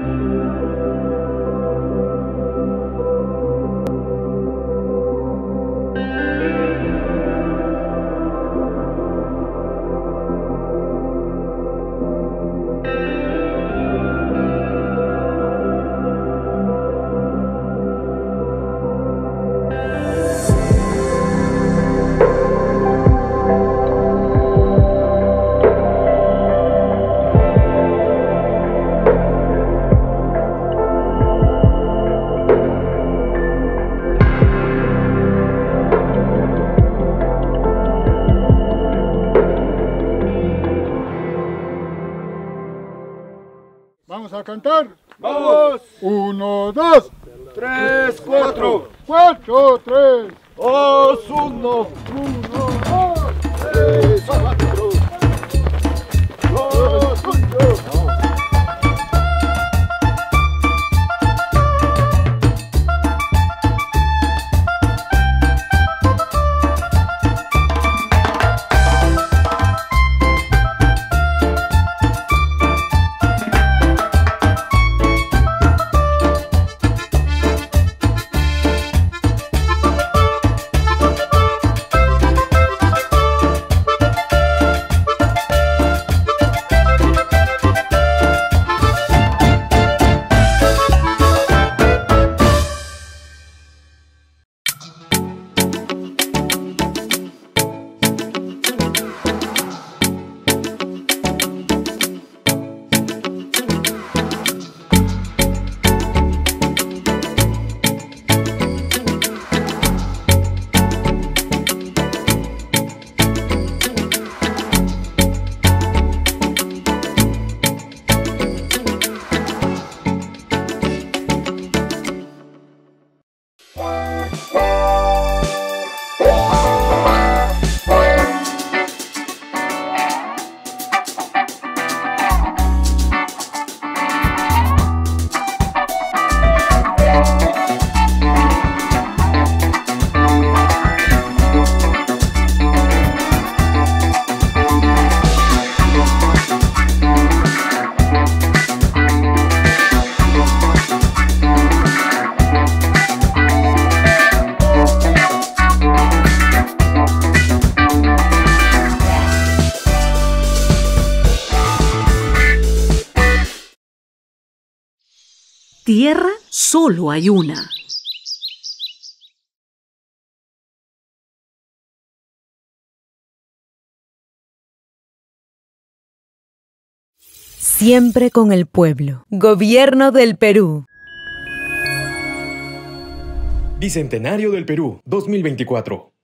Música Vamos a cantar. ¡Vamos! Uno, dos. ¡Tres, cuatro! Cuatro, tres. ¡Dos, uno! Uno, Tierra solo hay una. Siempre con el pueblo. Gobierno del Perú. Bicentenario del Perú 2024.